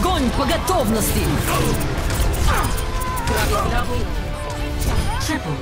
Огонь по готовности! Triple.